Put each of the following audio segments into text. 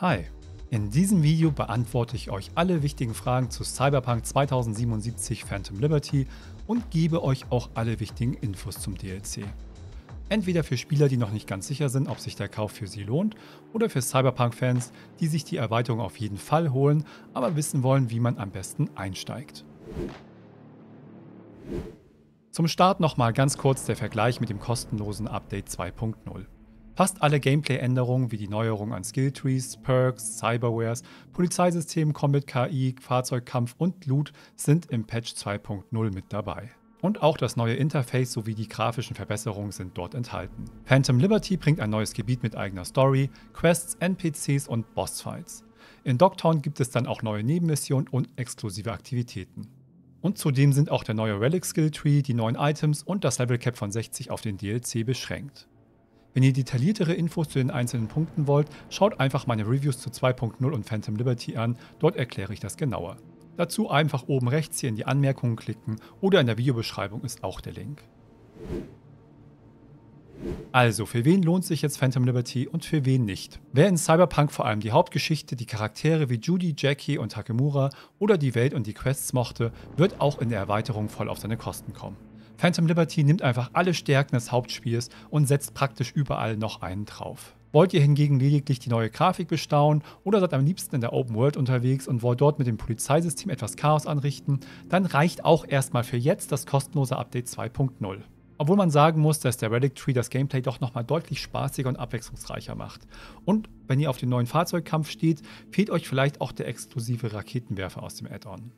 Hi, in diesem Video beantworte ich euch alle wichtigen Fragen zu Cyberpunk 2077 Phantom Liberty und gebe euch auch alle wichtigen Infos zum DLC. Entweder für Spieler, die noch nicht ganz sicher sind, ob sich der Kauf für sie lohnt, oder für Cyberpunk-Fans, die sich die Erweiterung auf jeden Fall holen, aber wissen wollen, wie man am besten einsteigt. Zum Start nochmal ganz kurz der Vergleich mit dem kostenlosen Update 2.0. Fast alle Gameplay-Änderungen wie die Neuerung an Skilltrees, Perks, Cyberwares, Polizeisystemen, Combat KI, Fahrzeugkampf und Loot sind im Patch 2.0 mit dabei. Und auch das neue Interface sowie die grafischen Verbesserungen sind dort enthalten. Phantom Liberty bringt ein neues Gebiet mit eigener Story, Quests, NPCs und Bossfights. In Dogtown gibt es dann auch neue Nebenmissionen und exklusive Aktivitäten. Und zudem sind auch der neue Relic Skill Tree, die neuen Items und das Level Cap von 60 auf den DLC beschränkt. Wenn ihr detailliertere Infos zu den einzelnen Punkten wollt, schaut einfach meine Reviews zu 2.0 und Phantom Liberty an, dort erkläre ich das genauer. Dazu einfach oben rechts hier in die Anmerkungen klicken oder in der Videobeschreibung ist auch der Link. Also, für wen lohnt sich jetzt Phantom Liberty und für wen nicht? Wer in Cyberpunk vor allem die Hauptgeschichte, die Charaktere wie Judy, Jackie und Takemura oder die Welt und die Quests mochte, wird auch in der Erweiterung voll auf seine Kosten kommen. Phantom Liberty nimmt einfach alle Stärken des Hauptspiels und setzt praktisch überall noch einen drauf. Wollt ihr hingegen lediglich die neue Grafik bestaunen oder seid am liebsten in der Open World unterwegs und wollt dort mit dem Polizeisystem etwas Chaos anrichten, dann reicht auch erstmal für jetzt das kostenlose Update 2.0. Obwohl man sagen muss, dass der Relic Tree das Gameplay doch nochmal deutlich spaßiger und abwechslungsreicher macht. Und wenn ihr auf den neuen Fahrzeugkampf steht, fehlt euch vielleicht auch der exklusive Raketenwerfer aus dem Add-on.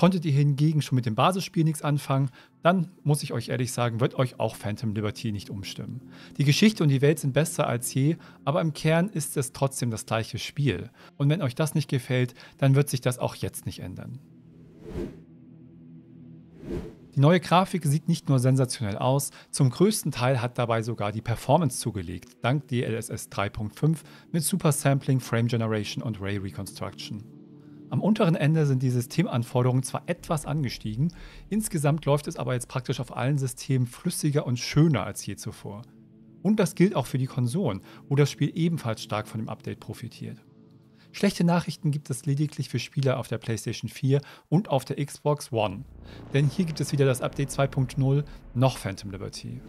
Konntet ihr hingegen schon mit dem Basisspiel nichts anfangen, dann muss ich euch ehrlich sagen, wird euch auch Phantom Liberty nicht umstimmen. Die Geschichte und die Welt sind besser als je, aber im Kern ist es trotzdem das gleiche Spiel. Und wenn euch das nicht gefällt, dann wird sich das auch jetzt nicht ändern. Die neue Grafik sieht nicht nur sensationell aus, zum größten Teil hat dabei sogar die Performance zugelegt, dank DLSS 3.5 mit Super Sampling, Frame Generation und Ray Reconstruction. Am unteren Ende sind die Systemanforderungen zwar etwas angestiegen, insgesamt läuft es aber jetzt praktisch auf allen Systemen flüssiger und schöner als je zuvor. Und das gilt auch für die Konsolen, wo das Spiel ebenfalls stark von dem Update profitiert. Schlechte Nachrichten gibt es lediglich für Spieler auf der PlayStation 4 und auf der Xbox One. Denn hier gibt es weder das Update 2.0 noch Phantom Liberty.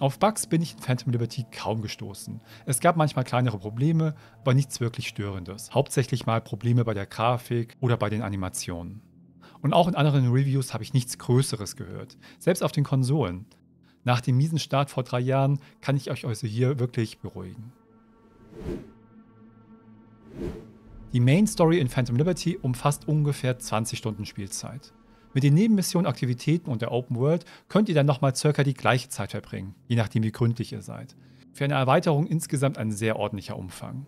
Auf Bugs bin ich in Phantom Liberty kaum gestoßen. Es gab manchmal kleinere Probleme, aber nichts wirklich Störendes. Hauptsächlich mal Probleme bei der Grafik oder bei den Animationen. Und auch in anderen Reviews habe ich nichts Größeres gehört. Selbst auf den Konsolen. Nach dem miesen Start vor drei Jahren kann ich euch also hier wirklich beruhigen. Die Main Story in Phantom Liberty umfasst ungefähr 20 Stunden Spielzeit. Mit den Nebenmissionen, Aktivitäten und der Open World könnt ihr dann nochmal circa die gleiche Zeit verbringen, je nachdem wie gründlich ihr seid. Für eine Erweiterung insgesamt ein sehr ordentlicher Umfang.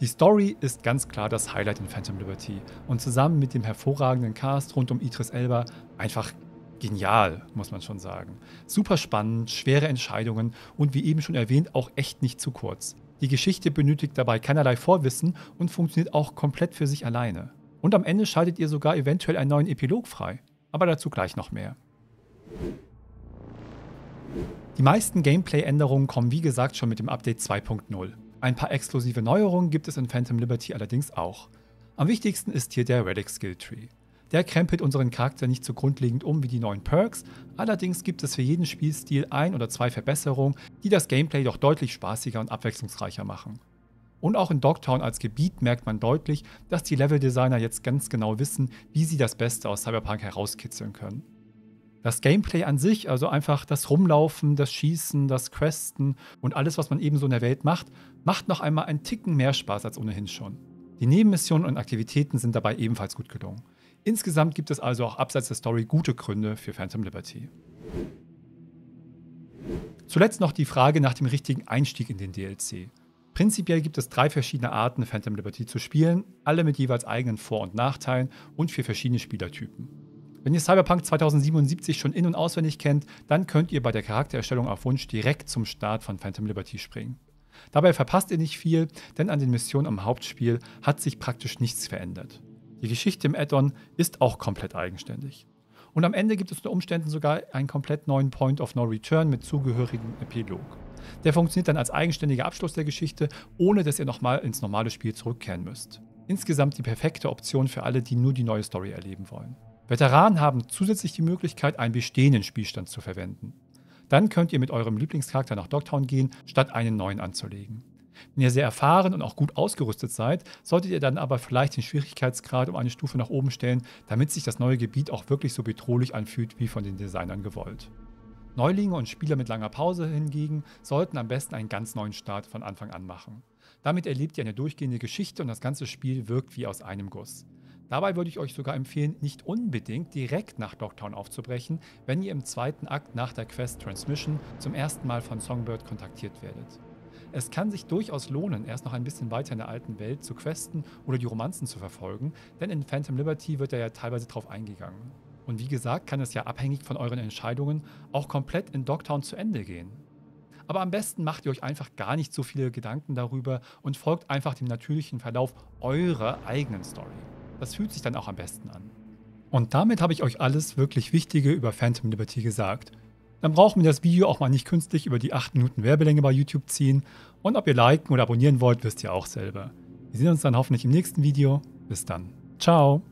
Die Story ist ganz klar das Highlight in Phantom Liberty und zusammen mit dem hervorragenden Cast rund um Idris Elba einfach genial, muss man schon sagen. Super spannend, schwere Entscheidungen und wie eben schon erwähnt auch echt nicht zu kurz. Die Geschichte benötigt dabei keinerlei Vorwissen und funktioniert auch komplett für sich alleine. Und am Ende schaltet ihr sogar eventuell einen neuen Epilog frei. Aber dazu gleich noch mehr. Die meisten Gameplay-Änderungen kommen wie gesagt schon mit dem Update 2.0. Ein paar exklusive Neuerungen gibt es in Phantom Liberty allerdings auch. Am wichtigsten ist hier der Relic Skill Tree. Der krempelt unseren Charakter nicht so grundlegend um wie die neuen Perks, allerdings gibt es für jeden Spielstil ein oder zwei Verbesserungen, die das Gameplay doch deutlich spaßiger und abwechslungsreicher machen. Und auch in Dogtown als Gebiet merkt man deutlich, dass die Leveldesigner jetzt ganz genau wissen, wie sie das Beste aus Cyberpunk herauskitzeln können. Das Gameplay an sich, also einfach das Rumlaufen, das Schießen, das Questen und alles, was man eben so in der Welt macht, macht noch einmal einen Ticken mehr Spaß als ohnehin schon. Die Nebenmissionen und Aktivitäten sind dabei ebenfalls gut gelungen. Insgesamt gibt es also auch abseits der Story gute Gründe für Phantom Liberty. Zuletzt noch die Frage nach dem richtigen Einstieg in den DLC. Prinzipiell gibt es drei verschiedene Arten, Phantom Liberty zu spielen, alle mit jeweils eigenen Vor- und Nachteilen und für verschiedene Spielertypen. Wenn ihr Cyberpunk 2077 schon in- und auswendig kennt, dann könnt ihr bei der Charaktererstellung auf Wunsch direkt zum Start von Phantom Liberty springen. Dabei verpasst ihr nicht viel, denn an den Missionen am Hauptspiel hat sich praktisch nichts verändert. Die Geschichte im Add-on ist auch komplett eigenständig. Und am Ende gibt es unter Umständen sogar einen komplett neuen Point of No Return mit zugehörigem Epilog. Der funktioniert dann als eigenständiger Abschluss der Geschichte, ohne dass ihr nochmal ins normale Spiel zurückkehren müsst. Insgesamt die perfekte Option für alle, die nur die neue Story erleben wollen. Veteranen haben zusätzlich die Möglichkeit, einen bestehenden Spielstand zu verwenden. Dann könnt ihr mit eurem Lieblingscharakter nach Dogtown gehen, statt einen neuen anzulegen. Wenn ihr sehr erfahren und auch gut ausgerüstet seid, solltet ihr dann aber vielleicht den Schwierigkeitsgrad um eine Stufe nach oben stellen, damit sich das neue Gebiet auch wirklich so bedrohlich anfühlt wie von den Designern gewollt. Neulinge und Spieler mit langer Pause hingegen sollten am besten einen ganz neuen Start von Anfang an machen. Damit erlebt ihr eine durchgehende Geschichte und das ganze Spiel wirkt wie aus einem Guss. Dabei würde ich euch sogar empfehlen, nicht unbedingt direkt nach Dogtown aufzubrechen, wenn ihr im zweiten Akt nach der Quest Transmission zum ersten Mal von Songbird kontaktiert werdet. Es kann sich durchaus lohnen, erst noch ein bisschen weiter in der alten Welt zu questen oder die Romanzen zu verfolgen, denn in Phantom Liberty wird er ja teilweise drauf eingegangen. Und wie gesagt, kann es ja abhängig von euren Entscheidungen auch komplett in Dogtown zu Ende gehen. Aber am besten macht ihr euch einfach gar nicht so viele Gedanken darüber und folgt einfach dem natürlichen Verlauf eurer eigenen Story. Das fühlt sich dann auch am besten an. Und damit habe ich euch alles wirklich Wichtige über Phantom Liberty gesagt. Dann brauchen wir das Video auch mal nicht künstlich über die 8 Minuten Werbelänge bei YouTube ziehen. Und ob ihr liken oder abonnieren wollt, wisst ihr auch selber. Wir sehen uns dann hoffentlich im nächsten Video. Bis dann. Ciao.